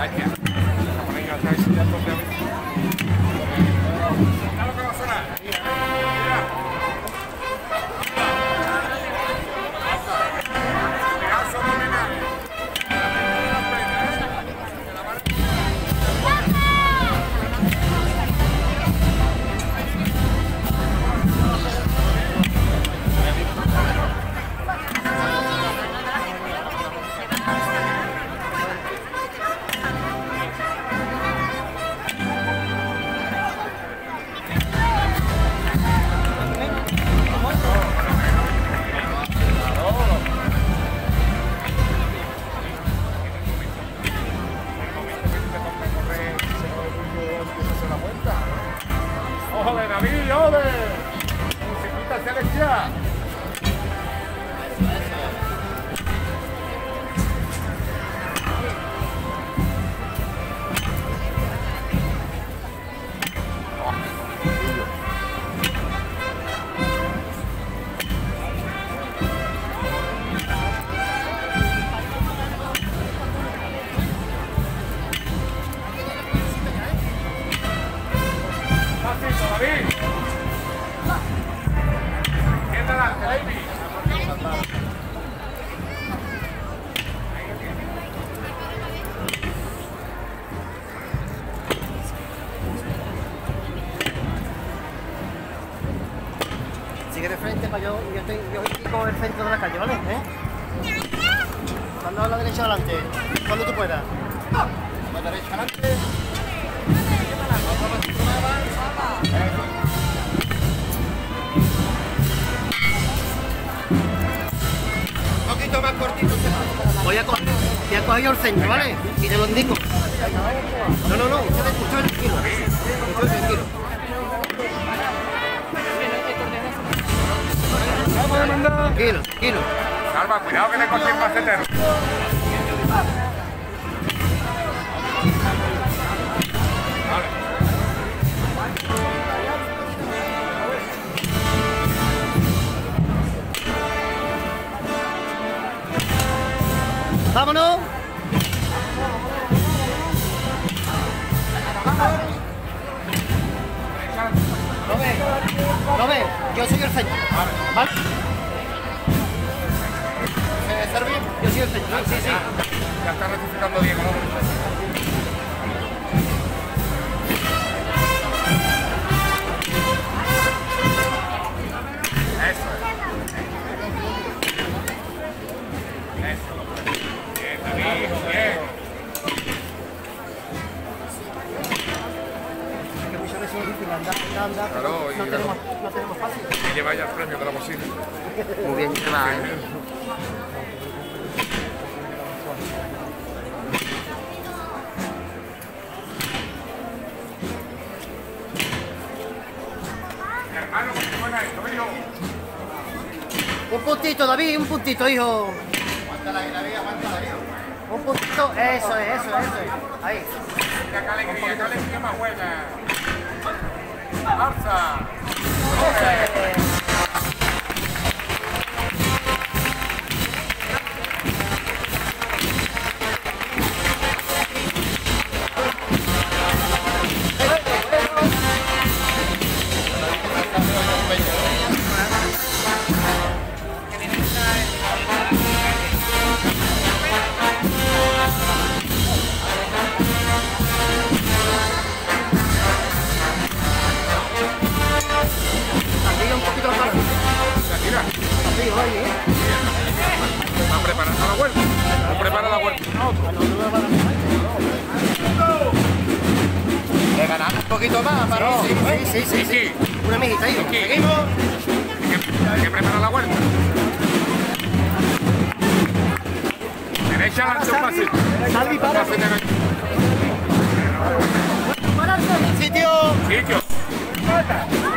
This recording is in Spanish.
I can't. David López, musiquita celestial. Sigue de frente para yo, yo, estoy, yo con el centro de la calle, ¿vale? ¿Eh? Cuando a la derecha adelante, cuando tú puedas. La derecha adelante. Un poquito más cortito. Voy a coger, voy a coger yo el centro, ¿vale? Y te lo indico. No, no, no, ustedes, ustedes tranquilo. Tranquilo, tranquilo. Calma, cuidado que te coges el macetero. ¡Vámonos! ¿Lo ves? ¿Lo ves? Yo soy el centro. ¿Vale? Yo centro. Sí, sí. Ya está rectificando bien, ¿no? Claro, y no, tenemos, no tenemos fácil. Y lleva ya el premio de la bocina. Muy bien, se va, ¿eh? Hermano, ¿cómo suena esto, hijo? Un puntito, David, un puntito, hijo. Un puntito, eso es, eso es, eso es. Ahí. Mira qué alegría, qué alegría más buena. ¡Alza! Le ganamos un poquito más, para sí, sí, sí, sí, Sí. Una hijo. Aquí. Seguimos. Hay que, hay que preparar la vuelta. Derecha adelante un pasito. Salvi, para. Sitio. Sitio.